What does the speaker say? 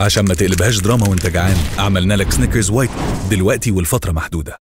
عشان ما تقلبهاش دراما وانت جعان. عملنا لك Snickers White دلوقتي ولفترة محدودة.